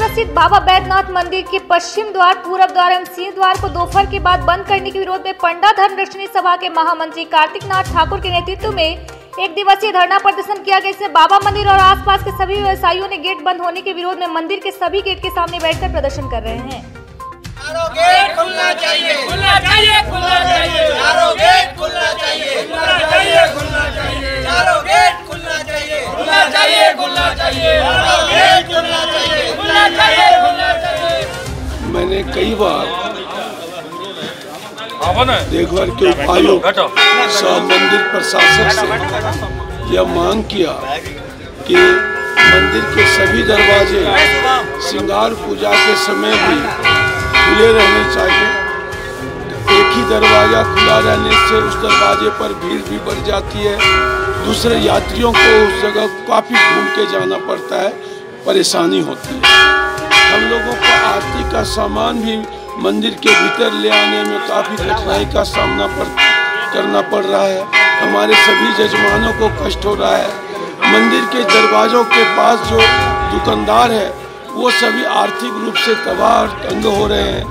प्रसिद्ध बाबा बैद्यनाथ मंदिर के पश्चिम द्वार पूरब द्वार एवं सिंह द्वार को दोपहर के बाद बंद करने के विरोध में पंडा धर्म रक्षणी सभा के महामंत्री कार्तिक नाथ ठाकुर के नेतृत्व में एक दिवसीय धरना प्रदर्शन किया गया। इसमें बाबा मंदिर और आसपास के सभी व्यवसायियों ने गेट बंद होने के विरोध में मंदिर के सभी गेट के सामने बैठकर प्रदर्शन कर रहे हैं। कई बार एक बार के उपायुक्त सह मंदिर प्रशासक से यह मांग किया कि मंदिर के सभी दरवाजे श्रृंगार पूजा के समय भी खुले रहने चाहिए। एक ही दरवाज़ा खुला रहने से उस दरवाजे पर भीड़ भी बढ़ जाती है। दूसरे यात्रियों को उस जगह काफ़ी घूम के जाना पड़ता है परेशानी होती है। का सामान भी मंदिर के भीतर ले आने में काफ़ी कठिनाई का सामना पड़, करना पड़ रहा है। हमारे सभी जजमानों को कष्ट हो रहा है। मंदिर के दरवाजों के पास जो दुकानदार है, वो सभी आर्थिक रूप से तबाह और तंग हो रहे हैं।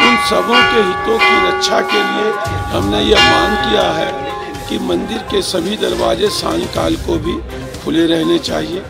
उन सबों के हितों की रक्षा के लिए हमने यह मांग किया है कि मंदिर के सभी दरवाजे सायंकाल को भी खुले रहने चाहिए।